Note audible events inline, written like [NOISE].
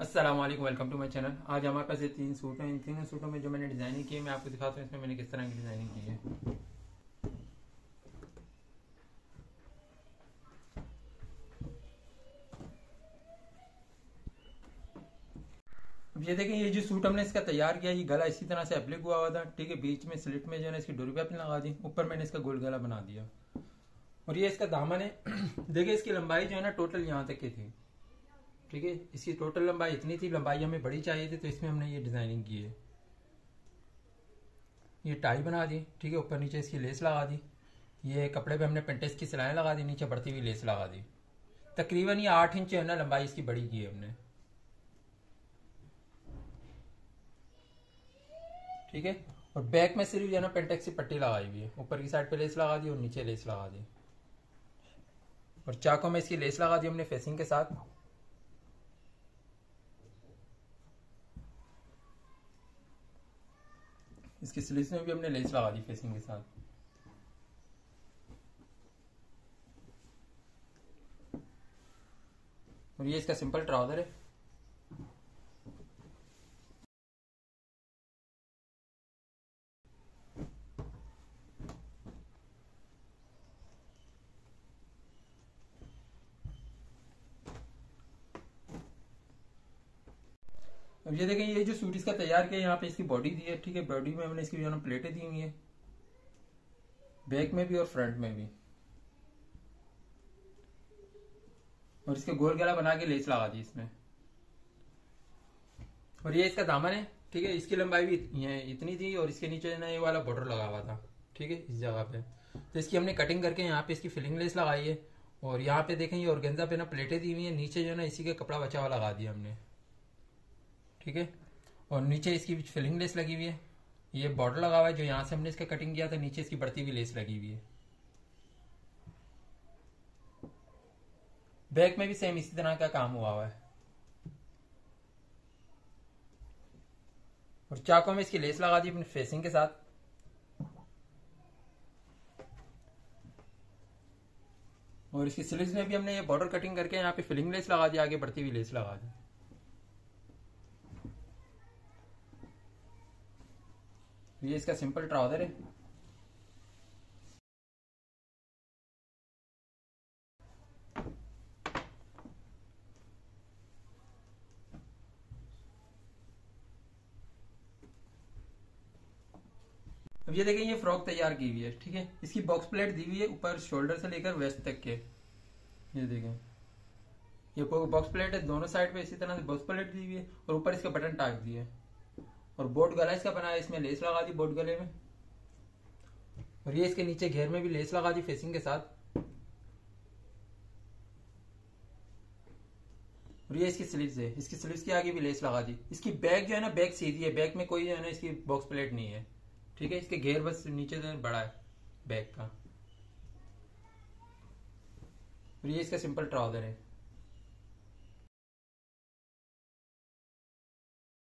अस्सलाम वालेकुम to my channel आज हमारे पास ये तीन सूट हैं। इन तीनों सूटों में जो मैंने डिज़ाइनिंग की है, मैं आपको दिखाता हूँ, इसमें मैंने किस तरह की डिज़ाइनिंग की है। ये देखें, ये जो सूट हमने इसका तैयार किया, ये गला इसी तरह से अप्लिक हुआ हुआ था। ठीक है, बीच में स्लिट में जो है इसकी डोरी पे अपनी लगा दी। ऊपर मैंने इसका गोल गला बना दिया। और ये इसका दामन है। [CLEARS THROAT] देखिए, इसकी लंबाई जो है ना टोटल यहाँ तक की थी। ठीक है? इसकी टोटल लंबाई इतनी थी, लंबाई हमें बड़ी चाहिए थी तो इसमें हमने ये डिज़ाइनिंग की है। ये टाई बना दी, ठीक है? ऊपर नीचे इसकी लेस लगा दी। ये कपड़े पे हमने पेंटेस की सिलाएँ लगा दी, नीचे बढ़ती हुई लेस लगा दी। तकरीबन ये आठ इंच है ना, लंबाई इसकी बड़ी की है हमने। ठीक है? और बैक में सिर्फ़ जो ना पेंटेक्स की पट्टी लगाई हुई है। ऊपर की साइड पे लेस लगा दी और नीचे लेस लगा दी। और चाकों में इसकी लेस लगा दी हमने फेसिंग के साथ। इसकी स्लीव्स में भी हमने लेस लगा दी फेसिंग के साथ। और ये इसका सिंपल ट्राउज़र है। अब ये देखें, ये जो सूट इसका तैयार किया, यहाँ पे इसकी बॉडी दी है, ठीक है? बॉडी में हमने इसकी जो प्लेटें दी हुई है। बैक में भी और फ्रंट में भी। और इसके गोल गला बना के लेस लगा दी इसमें। और ये इसका दामन है, ठीक है? इसकी लंबाई भी इतनी थी और इसके नीचे ना ये वाला बॉर्डर लगा हुआ था, ठीक है? इस जगह पे। तो इसकी हमने कटिंग करके यहाँ पे इसकी फिलिंग लेस लगाई है। और यहाँ पे देखें, ये ऑर्गेंजा पे ना प्लेटें दी हुई है, नीचे जो है ना इसी के कपड़ा बचा हुआ लगा दिया हमने। ठीक है? और नीचे इसकी फिलिंग लेस लगी हुई है। ये बॉर्डर लगा हुआ है, जो यहाँ से हमने इसका कटिंग किया था, नीचे इसकी बढ़ती हुई लेस लगी हुई है। बैक में भी सेम इसी तरह का काम हुआ हुआ है। और चाकों में इसकी लेस लगा दी अपनी फेसिंग के साथ। और इसकी स्लीव्स में भी हमने ये बॉर्डर कटिंग करके यहाँ पे फिलिंग लेस लगा दी, आगे बढ़ती हुई लेस लगा दी। ये इसका सिंपल ट्राउज़र है। अब ये देखें, ये फ्रॉक तैयार की हुई है, ठीक है? इसकी बॉक्स प्लेट दी हुई है ऊपर शोल्डर से लेकर वेस्ट तक के। ये देखें, ये बॉक्स प्लेट है, दोनों साइड पे इसी तरह से बॉक्स प्लेट दी हुई है और ऊपर इसका बटन टाक दिए और बोट गला इसका बनाया इसमें लेस लगा दी बोट गले में। और ये इसके नीचे घेर में भी लेस लगा दी फेसिंग के साथ। और ये इसकी स्लीव्स है, इसकी स्लीव्स के आगे भी लेस लगा दी। इसकी बैक जो है ना, बैक सीधी है, बैक में कोई जो है ना इसकी बॉक्स प्लेट नहीं है। ठीक है, इसके घेर बस नीचे से बड़ा है, बैक का। और ये इसका सिंपल ट्राउज़र है।